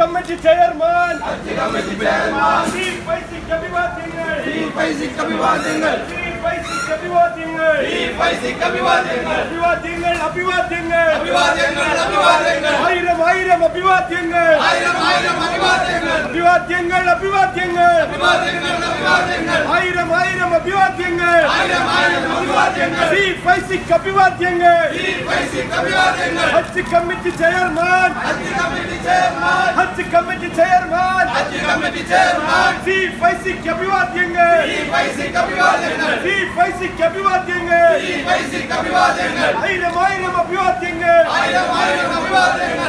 Committee chairman, ഫൈസിക്ക് അഭിവാദ്യങ്ങൾ. അഭിവാദ്യങ്ങൾ. അഭിവാദ്യങ്ങൾ അഭിവാദ്യങ്ങൾ. ആയിരം ആയിരം അഭിവാദ്യങ്ങൾ. ആയിരം ആയിരം അഭിവാദ്യങ്ങൾ. അഭിവാദ്യങ്ങൾ അഭിവാദ്യങ്ങൾ. ആയിരം ആയിരം അഭിവാദ്യങ്ങൾ. ആയിരം ആയിരം ഹജ്ജ് കമ്മിറ്റി ചെയർമാൻ. ഹജ്ജ് കമ്മിറ്റി ചെയർമാൻ. സി ഫൈസിക്ക് അഭിവാദ്യങ്ങൾ സി ഫൈസിക്ക് അഭിവാദ്യങ്ങൾ. ആയിരം ആയിരം അഭിവാദ്യങ്ങൾ.